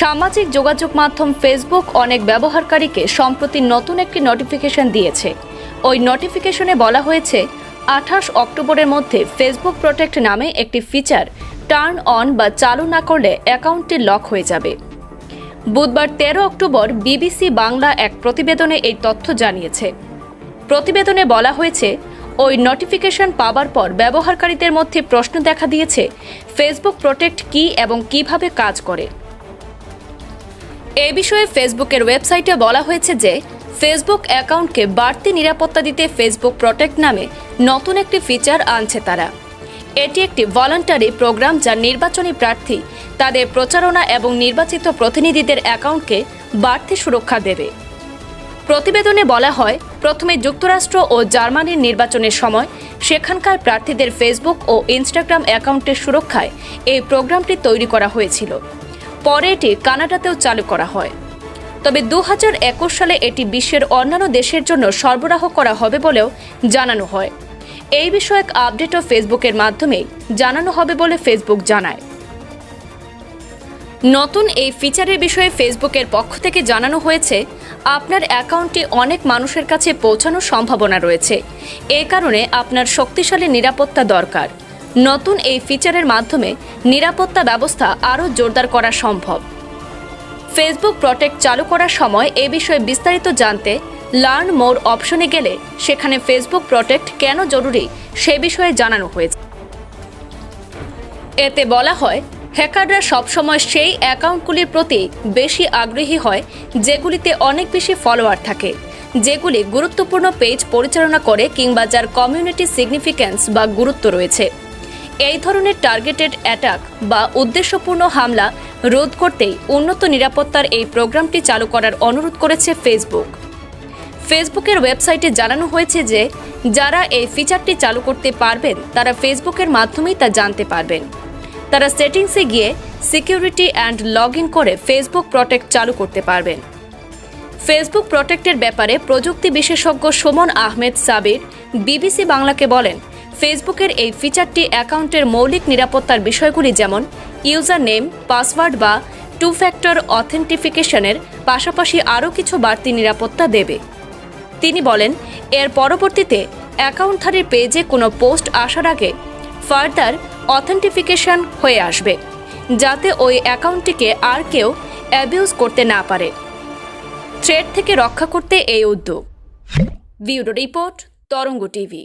সামাজিক যোগাযোগ মাধ্যম ফেসবুক অনেক ব্যবহারকারীকে সম্প্রতি নতুন একটি নোটিফিকেশন দিয়েছে। ওই নোটিফিকেশনে বলা হয়েছে, আঠাশ অক্টোবরের মধ্যে ফেসবুক প্রোটেক্ট নামে একটি ফিচার টার্ন অন বা চালু না করলে অ্যাকাউন্টটি লক হয়ে যাবে। বুধবার তেরো অক্টোবর বিবিসি বাংলা এক প্রতিবেদনে এই তথ্য জানিয়েছে। প্রতিবেদনে বলা হয়েছে, ওই নোটিফিকেশন পাবার পর ব্যবহারকারীদের মধ্যে প্রশ্ন দেখা দিয়েছে ফেসবুক প্রোটেক্ট কি এবং কীভাবে কাজ করে? এ বিষয়ে ফেসবুকের ওয়েবসাইটে বলা হয়েছে যে, ফেসবুক অ্যাকাউন্টকে বাড়তি নিরাপত্তা দিতে ফেসবুক প্রোটেক্ট নামে নতুন একটি ফিচার আনছে তারা। এটি একটি ভলান্টারি প্রোগ্রাম যা নির্বাচনী প্রার্থী, তাদের প্রচারণা এবং নির্বাচিত প্রতিনিধিদের অ্যাকাউন্টকে বাড়তি সুরক্ষা দেবে। প্রতিবেদনে বলা হয়, প্রথমে যুক্তরাষ্ট্র ও জার্মানির নির্বাচনের সময় সেখানকার প্রার্থীদের ফেসবুক ও ইনস্টাগ্রাম অ্যাকাউন্টের সুরক্ষায় এই প্রোগ্রামটি তৈরি করা হয়েছিল। পরে এটি কানাডাতেও চালু করা হয়। তবে দু হাজার একুশ সালে এটি বিশ্বের অন্যান্য দেশের জন্য সরবরাহ করা হবে বলেও জানানো হয়। এই বিষয়ক আপডেটও ফেসবুকের মাধ্যমেই জানানো হবে বলে ফেসবুক জানায়। নতুন এই ফিচারের বিষয়ে ফেসবুকের পক্ষ থেকে জানানো হয়েছে, আপনার অ্যাকাউন্টটি অনেক মানুষের কাছে পৌঁছানোর সম্ভাবনা রয়েছে। এ কারণে আপনার শক্তিশালী নিরাপত্তা দরকার। নতুন এই ফিচারের মাধ্যমে নিরাপত্তা ব্যবস্থা আরও জোরদার করা সম্ভব। ফেসবুক প্রটেক্ট চালু করার সময় এ বিষয়ে বিস্তারিত জানতে লার্ন মোর অপশনে গেলে সেখানে ফেসবুক প্রটেক্ট কেন জরুরি সে বিষয়ে জানানো হয়েছে। এতে বলা হয় হ্যাকাররা সবসময় সেই অ্যাকাউন্টগুলির প্রতি বেশি আগ্রহী হয়, যেগুলিতে অনেক বেশি ফলোয়ার থাকে, যেগুলি গুরুত্বপূর্ণ পেজ পরিচালনা করে কিংবা যার কমিউনিটি সিগনিফিক্যান্স বা গুরুত্ব রয়েছে। এই ধরনের টার্গেটেড অ্যাটাক বা উদ্দেশ্যপূর্ণ হামলা রোধ করতেই উন্নত নিরাপত্তার এই প্রোগ্রামটি চালু করার অনুরোধ করেছে ফেসবুক ফেসবুকের ওয়েবসাইটে জানানো হয়েছে যে, যারা এই ফিচারটি চালু করতে পারবেন, তারা ফেসবুকের মাধ্যমেই তা জানতে পারবেন। তারা সেটিংসে গিয়ে সিকিউরিটি অ্যান্ড লগ ইন করে ফেসবুক প্রটেক্ট চালু করতে পারবেন। ফেসবুক প্রটেক্টের ব্যাপারে প্রযুক্তি বিশেষজ্ঞ সুমন আহমেদ সাবির, বিবিসি বাংলাকে বলেন ফেসবুকের এই ফিচারটি অ্যাকাউন্টের মৌলিক নিরাপত্তার বিষয়গুলি যেমন ইউজার নেম, পাসওয়ার্ড বা টু ফ্যাক্টর অথেন্টিফিকেশনের পাশাপাশি আরও কিছু বাড়তি নিরাপত্তা দেবে। তিনি বলেন, এর পরবর্তীতে অ্যাকাউন্টধারীর পেজে কোনো পোস্ট আসার আগে ফার্দার অথেন্টিফিকেশন হয়ে আসবে, যাতে ওই অ্যাকাউন্টটিকে আর কেউ অ্যাবিউজ করতে না পারে। থ্রেড থেকে রক্ষা করতে এই উদ্যোগ। Bureau report, Tarang TV.